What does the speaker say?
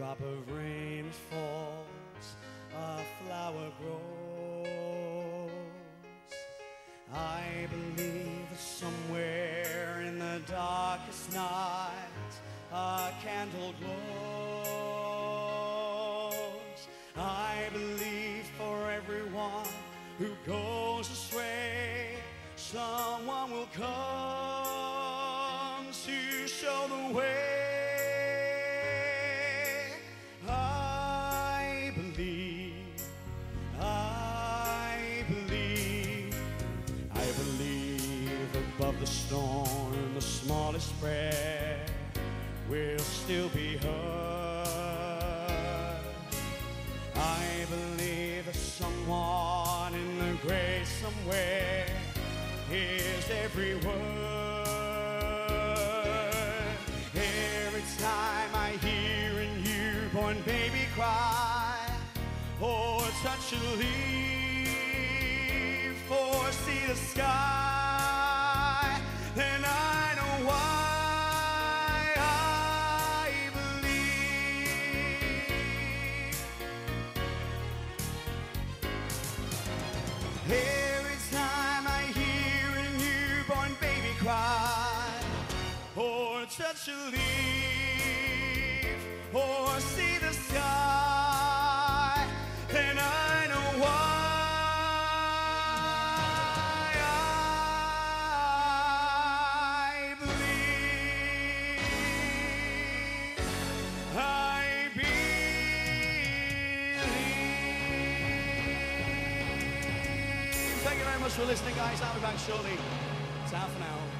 drop of rain falls, a flower grows. I believe somewhere in the darkest night, a candle glows. I believe for everyone who goes astray, someone will come show the way. I believe, I believe, I believe above the storm, the smallest prayer will still be heard. I believe that someone in the grave somewhere hears every word. Newborn baby cry, or touch a leaf, or see the sky, then I know why I believe. Every time I hear a newborn baby cry, or touch a leaf, Thank you very much for listening, guys. I'll be back shortly. It's half an now.